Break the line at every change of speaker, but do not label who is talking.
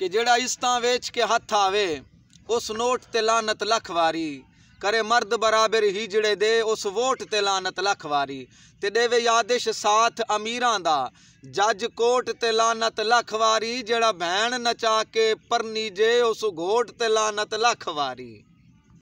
ਕਿ ਜਿਹੜਾ ਇਸਤਾਂ ਵੇਚ ਕੇ ਹੱਥ ਆਵੇ, ਉਸ ਨੋਟ ਤੇ ਲਾਨਤ ਲੱਖ ਵਾਰੀ। ਕਰੇ ਮਰਦ ਬਰਾਬਰ ਹੀ ਜਿਹੜੇ ਦੇ, ਉਸ ਵੋਟ ਤੇ ਲਾਨਤ ਲੱਖ ਵਾਰੀ। ਤੇ ਦੇਵੇ ਯਾਦਿਸ਼ ਸਾਥ ਅਮੀਰਾਂ ਦਾ। ਜੱਜ ਕੋਟ ਤੇ ਲਾਨਤ ਲੱਖ ਵਾਰੀ, ਜਿਹੜਾ ਭੈਣ ਨਚਾ ਕੇ ਪਰਨੀ ਜੇ, ਉਸ ਘੋਟ ਤੇ ਲਾਨਤ ਲੱਖ ਵਾਰੀ।